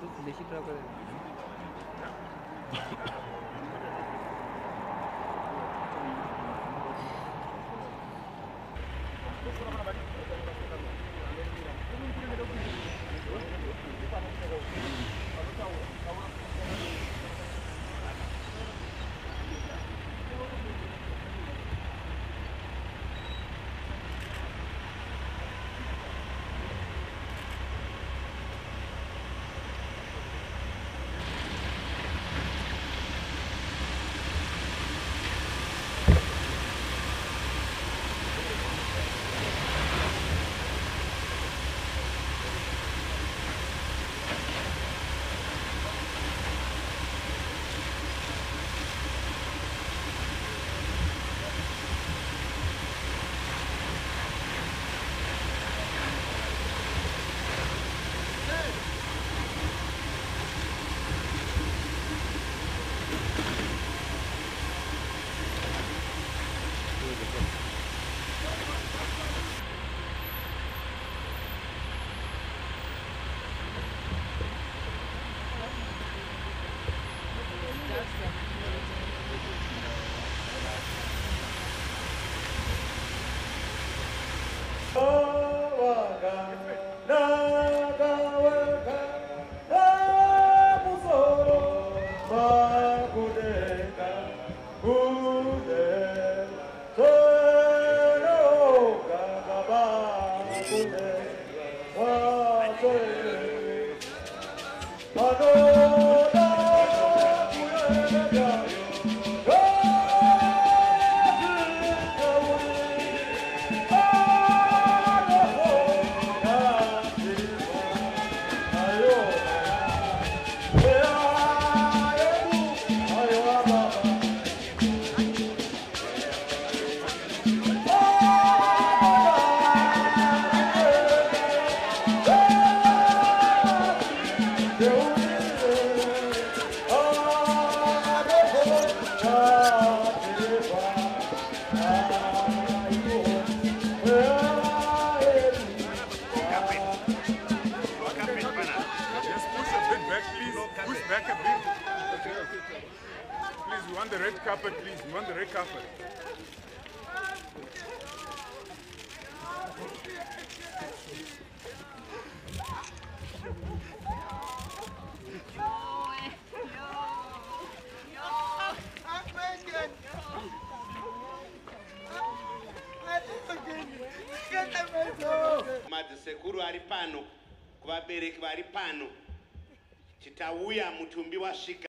तो देशी Adore, adore, please. Push back a bit. Please, we want the red carpet, please. We want the red carpet. Madzisekuru ari pano kuvabereki vari pano. Chitauya mutumbi wasvika